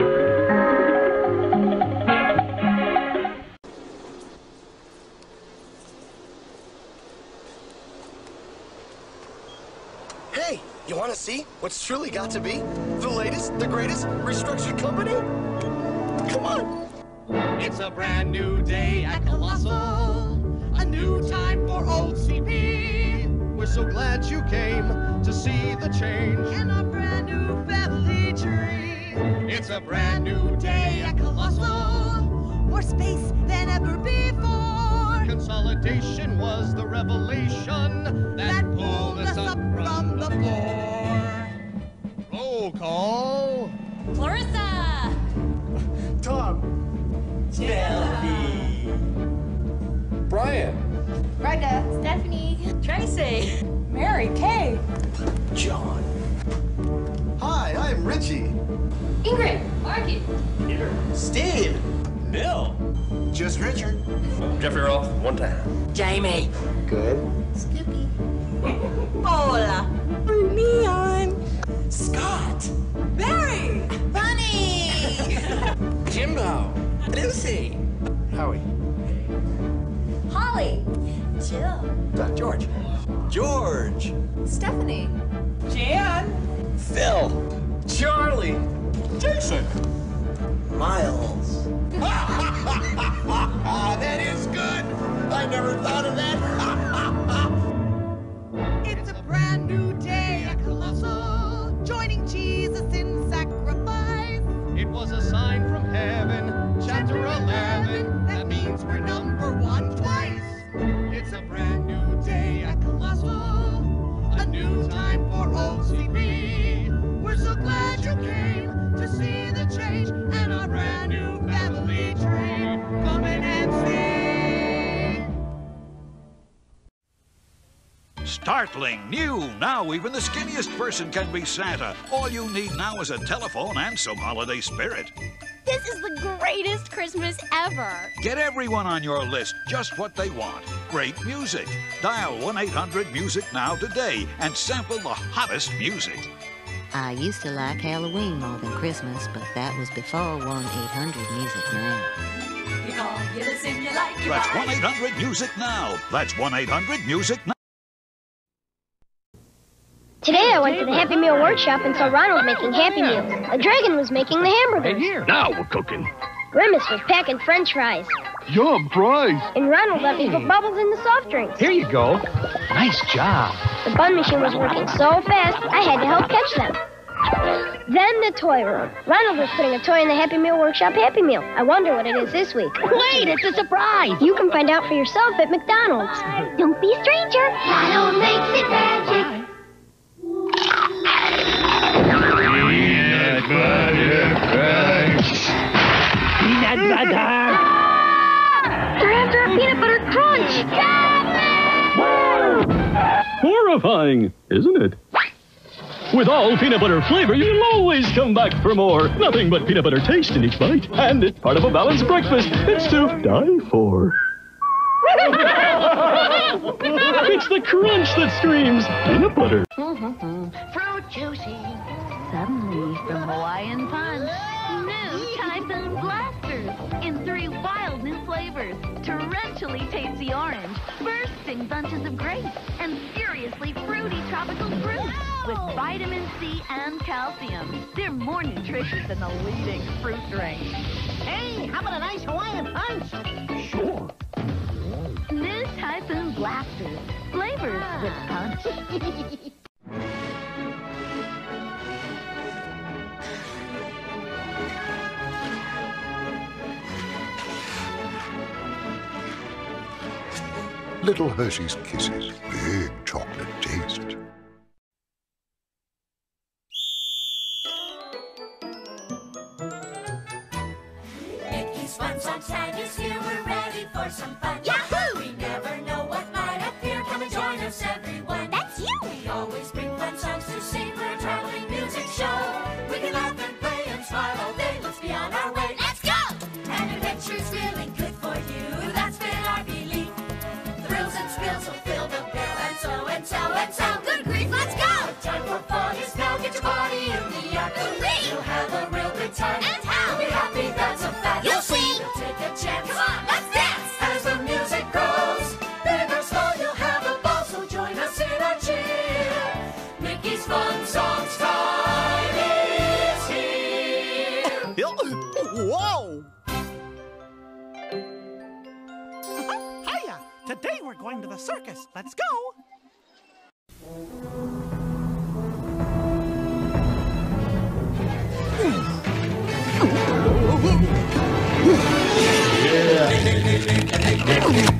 Hey, you want to see what's truly got to be the latest, the greatest restructured company? Come on. It's a brand new day at Colossal, a new time for old CP. We're so glad you came to see the change in our brand new family tree. It's a brand new day at Colossal, more space than ever before. Consolidation was the revelation that pulled us up from the floor. Roll call. Clarissa! Tom. Brian. Brenda. Stephanie. Tracy. Mary Kay. John. Hi, I'm Richie. Ingrid. Marky. Steve. Bill. Just Richard. Jeffrey Roth, one time. Jamie. Good. Scoopy. Paula. Neon. Scott. Barry. Bunny. Jimbo. Lucy. Howie. Holly. Jill. George. George. Stephanie. Jan. Phil. Charlie. Jason. Miles. that is good. I never thought of that. It's a brand new day at Colossal, joining Jesus in sacrifice. It was a sign from heaven, chapter 11. That means we're number one twice. It's a brand new day at Colossal, a new time for OCB. Startling, new. Now even the skinniest person can be Santa. All you need now is a telephone and some holiday spirit. This is the greatest Christmas ever. Get everyone on your list just what they want. Great music. Dial 1 800 Music Now today and sample the hottest music. I used to like Halloween more than Christmas, but that was before 1 800 Music Now. You call, you listen, you like, you That's 1 800 Music Now. That's 1 800 Music Now. Today I went to the Happy Meal workshop and saw Ronald making Happy Meals. A dragon was making the hamburgers. Right here. Now we're cooking. Grimace was packing french fries. Yum, fries. And Ronald let me put bubbles in the soft drinks. Here you go. Nice job. The bun machine was working so fast, I had to help catch them. Then the toy room. Ronald was putting a toy in the Happy Meal workshop Happy Meal. I wonder what it is this week. Wait, it's a surprise. You can find out for yourself at McDonald's. Don't be a stranger. Ronald makes it magic. Peanut butter. We're after a peanut butter crunch. Horrifying, isn't it? With all peanut butter flavor, you'll always come back for more. Nothing but peanut butter taste in each bite. And it's part of a balanced breakfast. It's to die for. it's the crunch that screams peanut butter. Fruit juicy. Suddenly, from Hawaiian Punch, new Typhoon Blasters in three wild new flavors. Torrentially tasty orange, bursting bunches of grapes, and furiously fruity tropical fruit with vitamin C and calcium. They're more nutritious than the leading fruit drink. Hey, how about a nice Hawaiian punch? Sure. New Typhoon Blasters, flavors with ah. punch. Little Hershey's Kisses. Big chocolate taste. Mickey's Fun Songs time is here. Whoa! Hiya! Today we're going to the circus. Let's go! Yeah.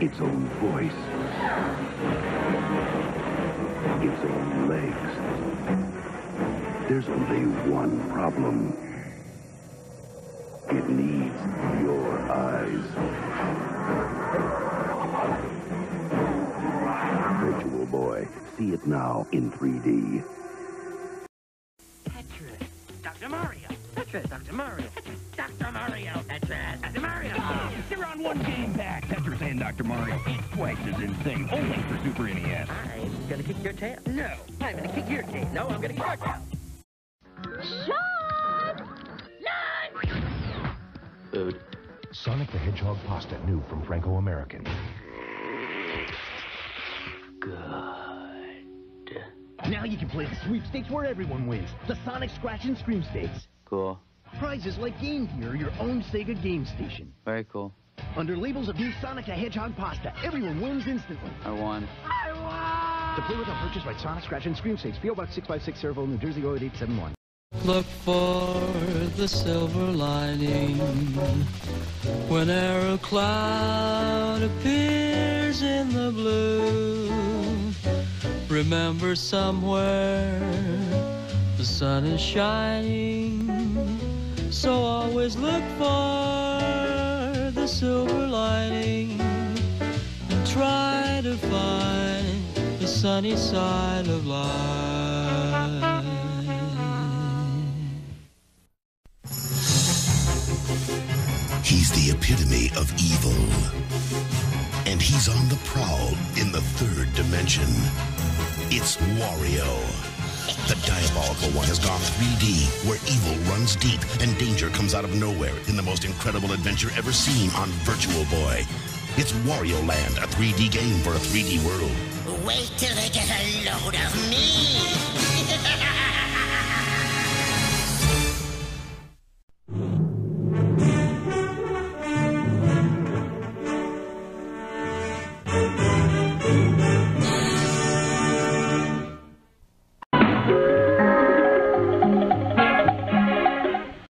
its own voice, its own legs. There's only one problem. It needs your eyes. Virtual Boy. See it now in 3D. Dr. Mario. Tetris, Dr. Mario. Dr. Mario. Tetris, Dr. Mario. They're on one game pack. Tetris and Dr. Mario. It's twice as insane. Only for Super NES. I'm gonna kick your tail. No, I'm gonna kick your tail. No, I'm gonna kick your tail. Food. Sonic the Hedgehog pasta, new from Franco American. Good. Now you can play the sweepstakes where everyone wins. The Sonic Scratch and Scream Stakes. Cool. Prizes like Game Gear or your own Sega game station. Very cool. Under labels of new Sonic the Hedgehog pasta, everyone wins instantly. I won. I won! To play without purchase by Sonic Scratch and Scream Stakes, PO Box 656 Sayreville, New Jersey 08871. Look for the silver lining whenever a cloud appears in the blue. Remember somewhere the sun is shining, so always look for the silver lining and try to find the sunny side of life. He's the epitome of evil. And he's on the prowl in the third dimension. It's Wario. The diabolical one has gone 3D, where evil runs deep and danger comes out of nowhere in the most incredible adventure ever seen on Virtual Boy. It's Wario Land, a 3D game for a 3D world. Wait till they get a load of me.